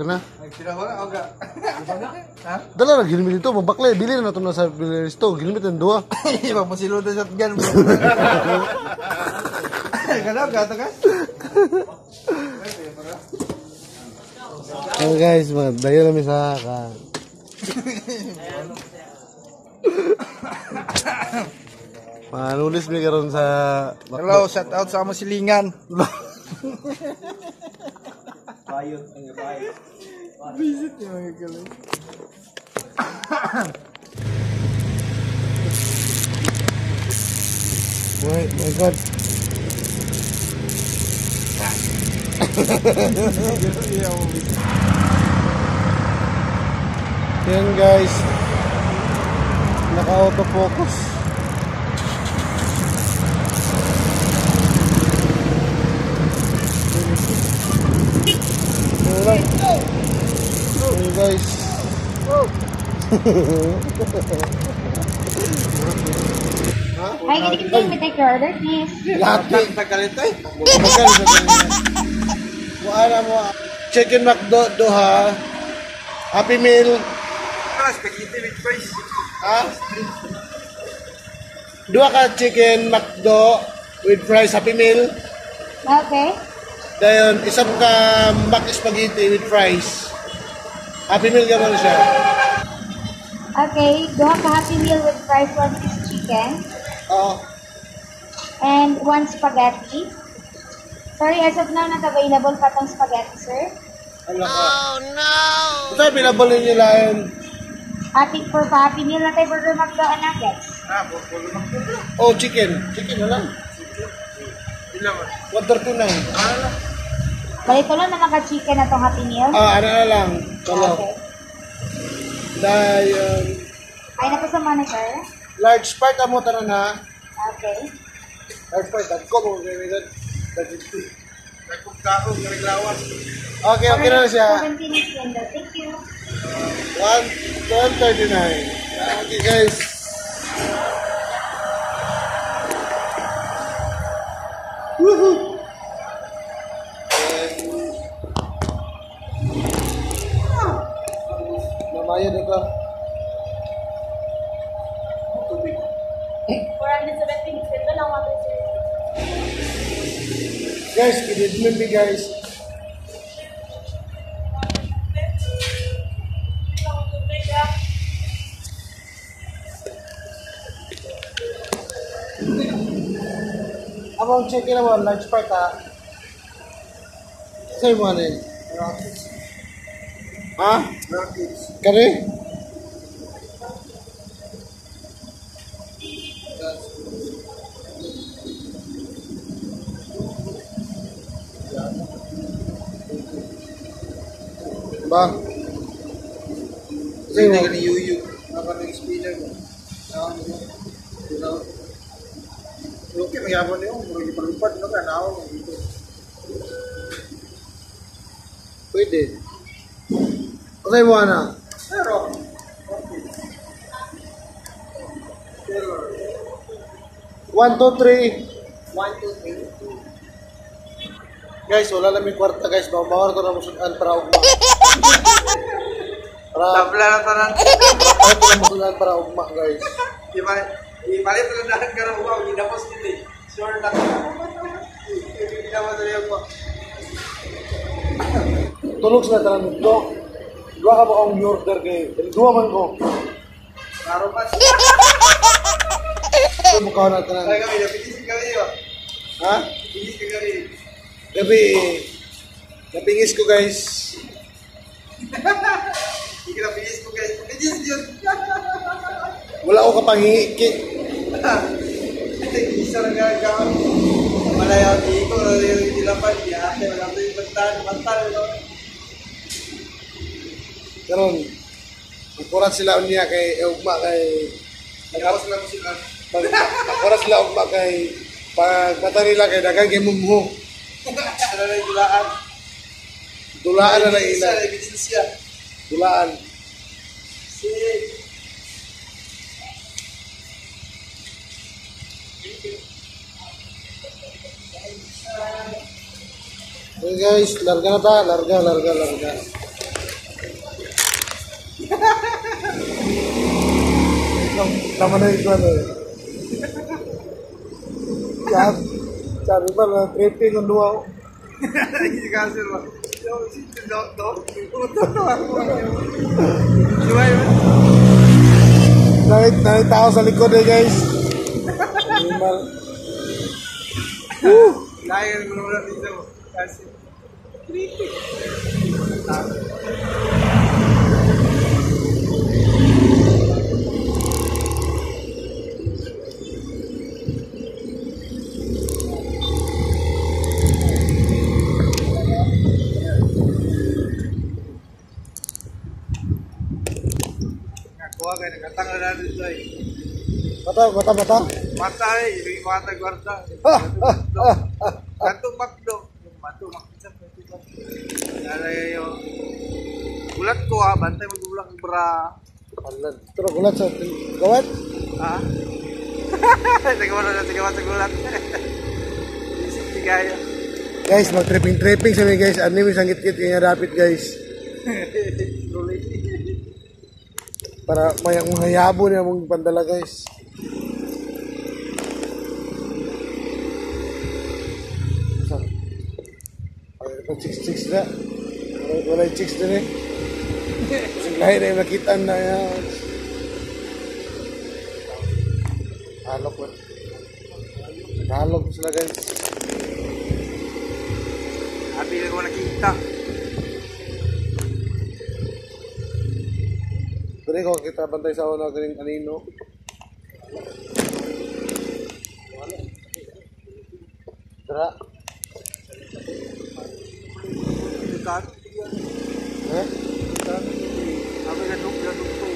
Ito na. Ay, pinahura ako ga. Ha? Dala na gilmit ito, mabakle. Bili na ito na sa biliris to. Gilmit ang duwa. Iba mo silo na shotgun bro. Ganaw gato ka? Ayan guys, mga dayo namin sa ka. Manulis mi karon sa Hello, shout out sa amo silingan. Visit niyo mga kalay. My, my God. Yan guys. Naka-autofocus. Wala. Yan guys. Hi, good evening. May take your order, please. Lati. Eh. Ganyan. Kuha mo. Chicken McDo, doha. Happy Meal. Ah, spaghetti with fries. Ha? Dua ka chicken McDo with fries Happy Meal. Okay. Dayon, isang ka mac spaghetti with fries. Happy Meal ka siya. Okay. Duha ka Happy Meal with fries, one piece chicken, Oo. and one spaghetti. Sorry, as of now, not available pa tong spaghetti, sir. Ano ka? Oh no! Ito, pinabalik nila yun. Ating for Happy Meal na tayo burger McDo and nuggets. Ah, bukulo na po. Oh, chicken. Chicken na lang. Ilang mo? 139. Ah, lang. Balik ko lang na naka-chicken na tong Happy Meal. Ah, ano na lang. Tulo. Okay. Dayon. Ay na po sa monitor. Large part mo tanan ha. Okay. Large part. Dagko mo. Gamitin. Dagko. Nagpugkaong, naglawas. Okay, okay na lang siya. 17 is. Thank you. 1, 1239. Okay guys. Woohoo! Mamaya na ka. 417 is window lang water, sir. Guys, kididmin me guys. Abang check in naman, large part ha. Sa'yo mo ano yun? Ha? Kari? Ba? Ni Yuyu. Ako ng speeder mo. Nakam mo. Magyabon niyo. Murag ipalupad no ka. Mo dito. Pwede. Okay mo ana. Pero, 1, 2, 3. 1, 2, 3. Guys, wala namin kwarta guys. Mawawar ko na musudan para ugma. Para, Tabla na tanan. para musudan para ugma guys. Di ba? Ka rin mo. Ginapos dito eh. Sure na. Ginapos na yung mo. Tulog sila tanan dito. Dua ka ba akong order? Dua man ko. Naropas. Ito mukha na Kaya tanan. kami. Ha? Kami. Gabi, napingis ko guys. Hindi ka napilis ko guys. Napilis yun. Wala. Ki. Isa lang gagawin. Malayaw dito, yung dilapan, yate, wala ko yung bantan, bantan, no? Karon, Kurat sila niya kay eh, ugma kay Tapos lang sila. pag kurat sila ugma kay pag mata nila kay dagan kay mumho. Ano na yung dulaan? Dulaan na lang Ebidensya, ila. ebidensya. Dulaan. Si... Okay guys, larga na ta. Larga, larga, larga. Tama na ito ano eh. Sabi, sabi pa na tripping ang luwa ko. Hindi kasi ba? Yo, si do do. Uto to ako. Di ba yun? Nakit, nakita ako sa likod eh guys. Animal. Layo ng mga dito mo. Kasi creepy. Nakuha kayo, nagkatang na natin ito eh. Mata, mata, mata. Mata Ulat ko ha, bantay mo dulang bra. Alan, pero gulat sa gawat. Ha? Sige mo na, sige mo sa gulat. Isip si Gaya. Guys, mag-tripping-tripping sa guys. Ano yung sangit-kit yung rapid guys. Para mayang mahayabo niya mong pandala guys. Ito chicks-chicks na. Wala, wala yung chicks din eh. Kasi lahi na yung nakita na yan. Halok ko. Halok sila guys. Happy na ko nakita. Dali ko kita bantay sa una galing anino. Tara. Dekat. Eh? Sabi na duk, na duk to.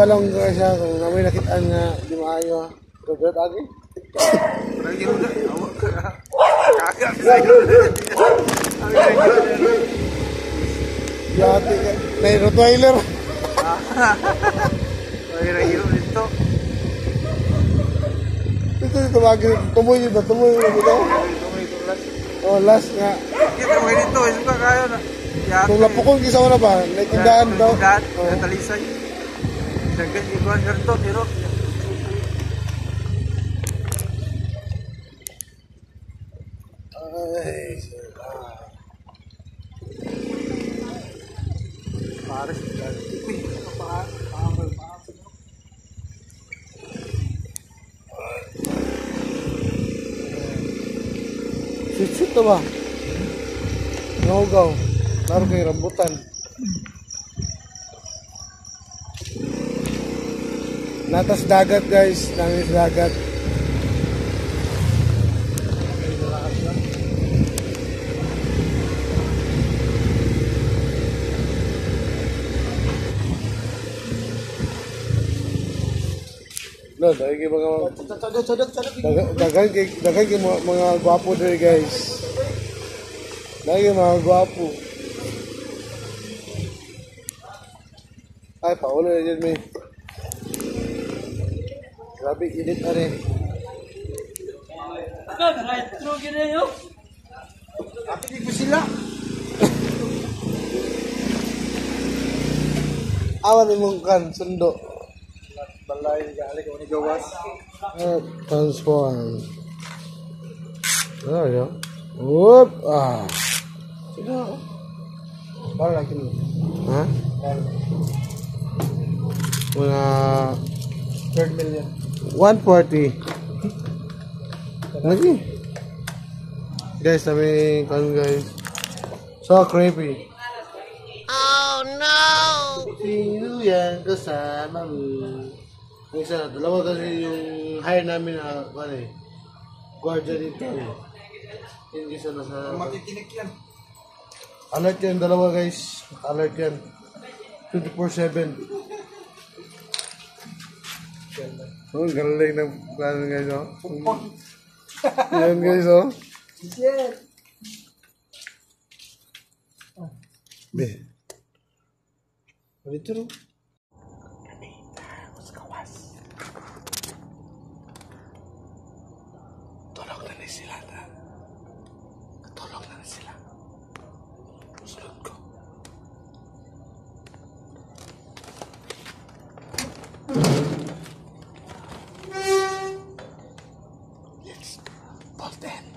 Saba lang ko siya kung namin nakitaan nga di maayo. Gagawin agi. Parang yun na, awak ka na. Kagak sa iyo. Sabi na yun. Yati ka. Nay Rottweiler. Sabi na yun dito. Ito ito lagi tumoy yun na tumoy yun ito. Ito may tulas. Oh last nga. Kita mo dito, suka kayo na. Yate. Kung lapukon kisa na ba? Naitindahan daw. Tindahan, Oh. Dagan iguan dito, pero Ay. Pares. Uy, pa pamal pa. Sweet to ba? Naugaw. Laro kay rambutan. Natas dagat guys. Nangis dagat. No, dahil kay mga. Dagan dagan kay dagan kay mga, mga gwapo guys. Dagan kay mga gwapo. Ay, paulo na dyan, may. Grabe, init na rin. Tapi di ko sila. Awan mong kan, sundo. Balay ni gali ko ni gawas. Eh, transform. Ano yun? Whoop! Ah. Sino? Balay lagi ni. Ha? Mga Third million. 140. Lagi. Guys, sabi kan guys. So creepy. Oh no! Sino yan kasama mo? Yung isa, dalawa kasi yung hire namin na, ano eh, guardia dito. Yung isa nasa... Matikinik yan. Alert yan, dalawa guys. Alert yan. 24-7. Oh, galing guys. Ayan guys. Shit. Be. Dito. Tolong nanti sila. Tolong na sila. Sunod ko. them.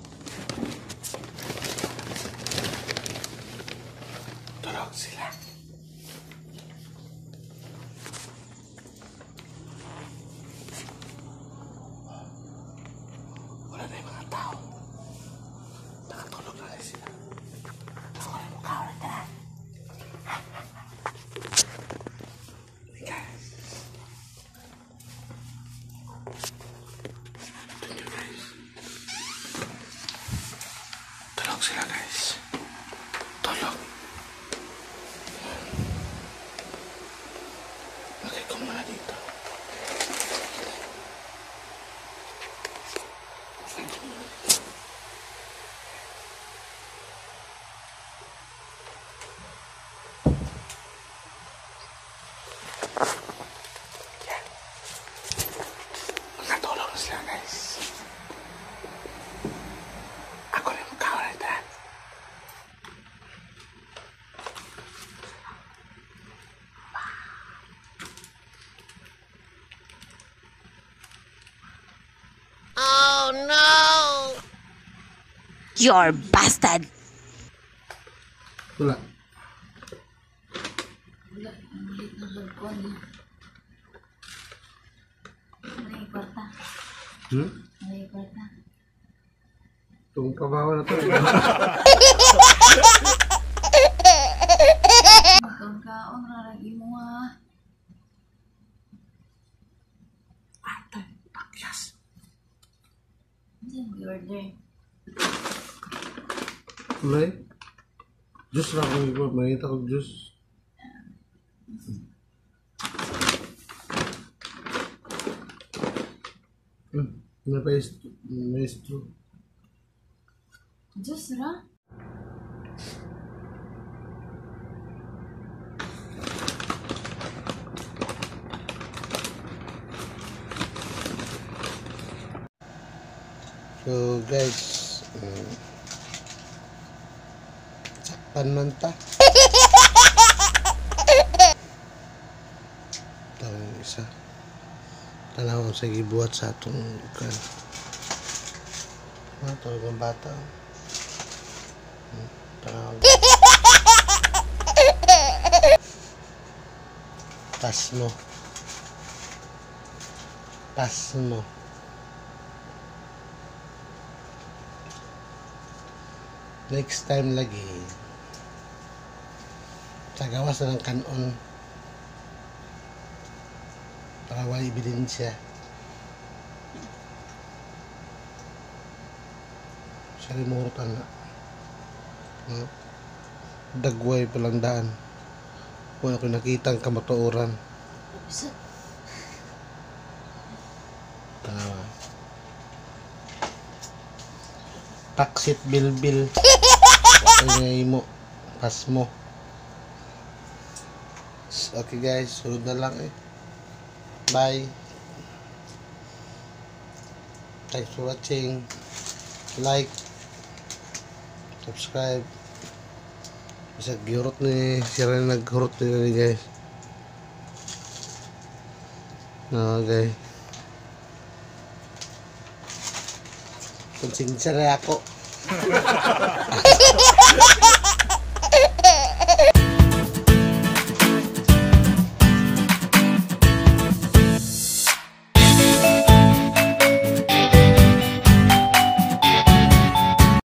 Nakatulog na sila guys. Ako na yung magkakalit ha. You're bastard. Wala. Wala, ang lit ng balkon. Kwarta. Hmm? May kwarta. Itong kabawa na to. Magkangkaon, raragi mo ah. Atay, pakyas. Hindi mo i-order. Kulay? Diyos na. Makita ko Diyos. May maestro. Diyos ra? So guys, um, sakpan man ta. Ito isa. Tanaw sa gibuhat sa atong lugar. Ano ito yung bata? Hmm, Tanaw. Pasmo. Pasmo. next time lagi tagawas na ng kanon para wala ebidensya sa rimurot na. No? dagway palang daan. Wala ko nakita ang kamatuoran. Tawa taksit bilbil. Ay mo. Pas mo. Okay guys. Sunod na lang eh bye. Thanks for watching. Like subscribe. Bisa giurot ni siya rin naghurot nila ni guys. Okay konsensya rin ako